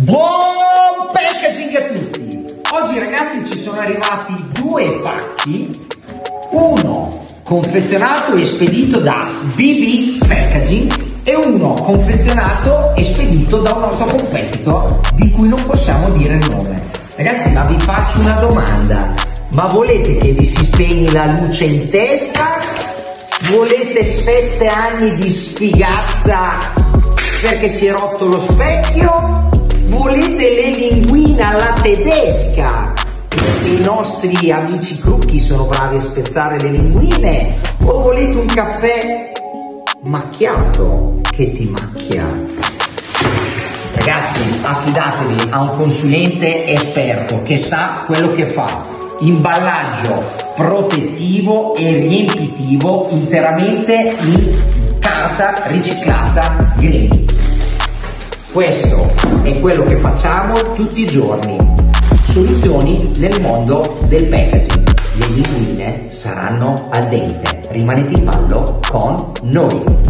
Buon packaging a tutti! Oggi ragazzi ci sono arrivati due pacchi, uno confezionato e spedito da BB Packaging e uno confezionato e spedito da un nostro competitor di cui non possiamo dire il nome. Ragazzi ma vi faccio una domanda, ma volete che vi si spegni la luce in testa? Volete sette anni di sfigazza perché si è rotto lo specchio? Volete le linguine alla tedesca? I nostri amici crucchi sono bravi a spezzare le linguine. O volete un caffè macchiato? Che ti macchia. Ragazzi affidatevi a un consulente esperto che sa quello che fa. Imballaggio protettivo e riempitivo interamente in carta riciclata green questo è quello che facciamo tutti i giorni. Soluzioni nel mondo del packaging. Le linguine saranno al dente. Rimanete in ballo con noi.